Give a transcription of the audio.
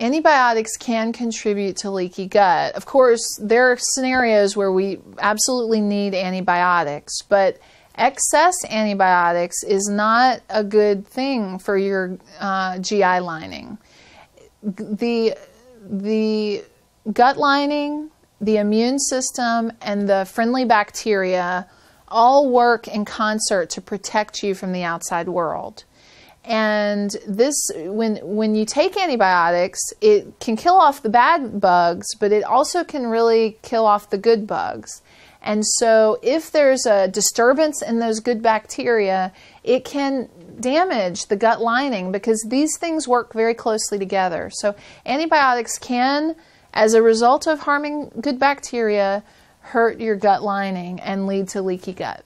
antibiotics can contribute to leaky gut. Of course, there are scenarios where we absolutely need antibiotics, but excess antibiotics is not a good thing for your uh, GI lining. The the gut lining, the immune system, and the friendly bacteria all work in concert to protect you from the outside world. And this, when when you take antibiotics, it can kill off the bad bugs, but it also can really kill off the good bugs. And so, if there's a disturbance in those good bacteria, it can damage the gut lining because these things work very closely together. So, antibiotics can, as a result of harming good bacteria, hurt your gut lining and lead to leaky gut.